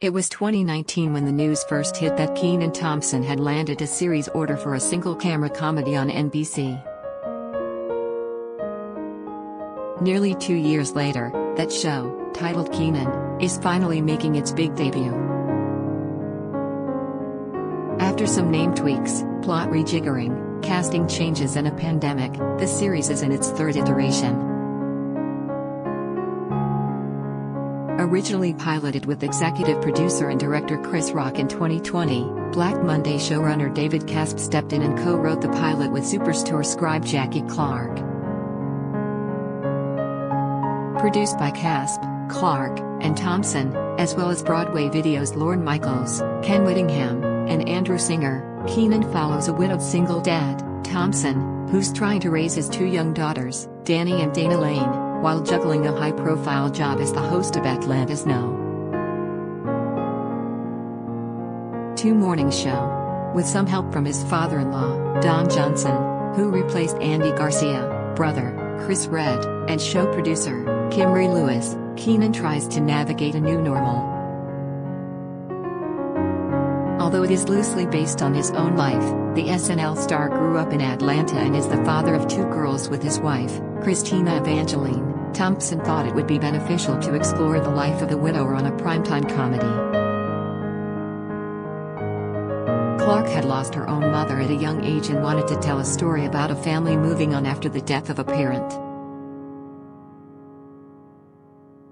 It was 2019 when the news first hit that Kenan Thompson had landed a series order for a single camera comedy on NBC. Nearly two years later, that show, titled Kenan, is finally making its big debut. After some name tweaks, plot rejiggering, casting changes, and a pandemic, the series is in its third iteration. Originally piloted with executive producer and director Chris Rock in 2020, Black Monday showrunner David Caspe stepped in and co-wrote the pilot with Superstore scribe Jackie Clarke. Produced by Caspe, Clarke, and Thompson, as well as Broadway Video's Lorne Michaels, Ken Whittingham, and Andrew Singer, Kenan follows a widowed single dad, Thompson, who's trying to raise his two young daughters, Dani and Dannah Lane, while juggling a high-profile job as the host of Atlanta's No. 2 Morning Show. With some help from his father-in-law, Don Johnson, who replaced Andy Garcia, brother, Chris Redd, and show producer, Kimrie Lewis, Kenan tries to navigate a new normal. Although it is loosely based on his own life, the SNL star grew up in Atlanta and is the father of two girls with his wife, Christina Evangeline. Thompson thought it would be beneficial to explore the life of a widower on a primetime comedy. Clarke had lost her own mother at a young age and wanted to tell a story about a family moving on after the death of a parent.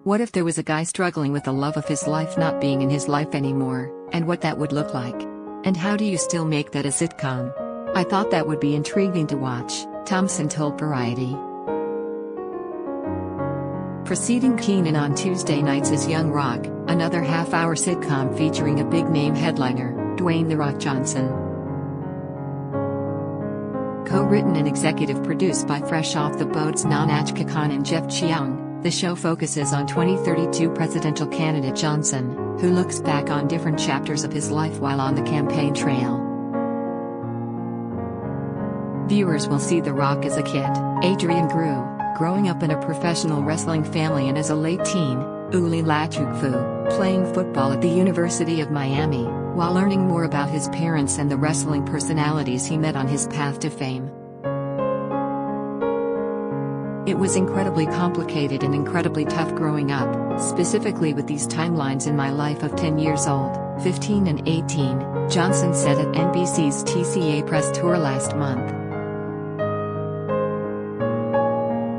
What if there was a guy struggling with the love of his life not being in his life anymore, and what that would look like? And how do you still make that a sitcom? I thought that would be intriguing to watch, Thompson told Variety. Preceding Kenan on Tuesday nights is Young Rock, another half-hour sitcom featuring a big-name headliner, Dwayne The Rock Johnson. Co-written and executive produced by Fresh Off the Boat's Nahnatchka Khan and Jeff Chiang, the show focuses on 2032 presidential candidate Johnson, who looks back on different chapters of his life while on the campaign trail. Viewers will see The Rock as a kid, Adrian Groulx, growing up in a professional wrestling family and as a late teen, Uli Latukefu, playing football at the University of Miami, while learning more about his parents and the wrestling personalities he met on his path to fame. It was incredibly complicated and incredibly tough growing up, specifically with these timelines in my life of 10 years old, 15 and 18, Johnson said at NBC's TCA press tour last month.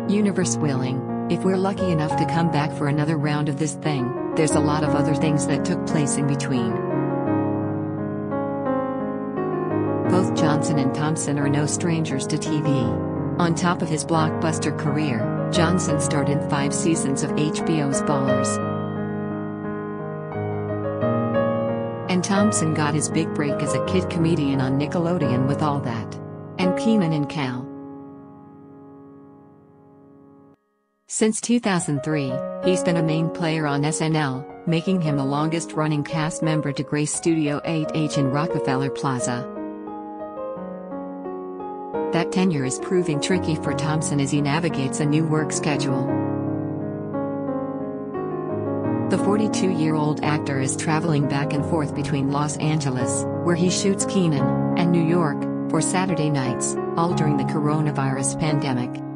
Universe willing, if we're lucky enough to come back for another round of this thing, there's a lot of other things that took place in between. Both Johnson and Thompson are no strangers to TV. On top of his blockbuster career, Johnson starred in five seasons of HBO's Ballers. And Thompson got his big break as a kid comedian on Nickelodeon with All That. And Kenan and Kel. Since 2003, he's been a main player on SNL, making him the longest running cast member to grace Studio 8H in Rockefeller Plaza. That tenure is proving tricky for Thompson as he navigates a new work schedule. The 42 year old actor is traveling back and forth between Los Angeles, where he shoots Kenan, and New York, for Saturday nights, all during the coronavirus pandemic.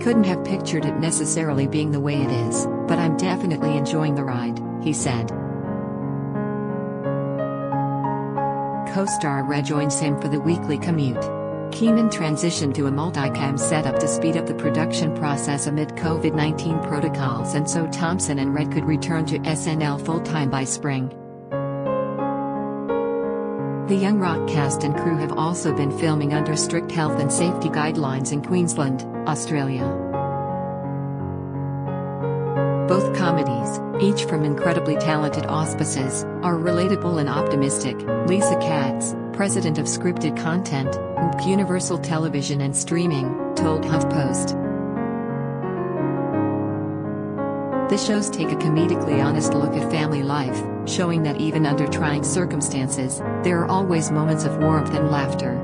Couldn't have pictured it necessarily being the way it is, but I'm definitely enjoying the ride, he said. Co star rejoins him for the weekly commute. Kenan transitioned to a multicam setup to speed up the production process amid COVID 19 protocols, and so Thompson and Redd could return to SNL full time by spring. The Young Rock cast and crew have also been filming under strict health and safety guidelines in Queensland, Australia. Both comedies, each from incredibly talented auspices, are relatable and optimistic, Lisa Katz, president of scripted content, Universal Television and Streaming, told HuffPost. The shows take a comedically honest look at family life, showing that even under trying circumstances, there are always moments of warmth and laughter.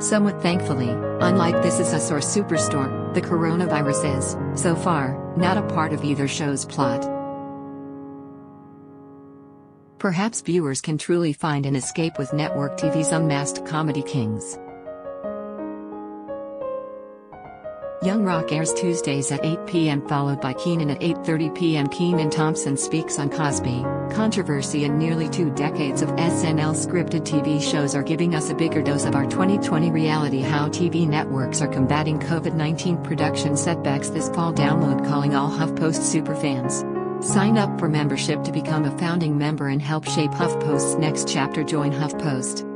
Somewhat thankfully, unlike This Is Us or Superstore, the coronavirus is, so far, not a part of either show's plot. Perhaps viewers can truly find an escape with network TV's unmasked comedy kings. Young Rock airs Tuesdays at 8 p.m. followed by Kenan at 8.30 p.m. Kenan Thompson speaks on Cosby. Controversy and nearly two decades of SNL scripted TV shows are giving us a bigger dose of our 2020 reality how TV networks are combating COVID-19 production setbacks this fall download calling all HuffPost superfans. Sign up for membership to become a founding member and help shape HuffPost's next chapter join HuffPost.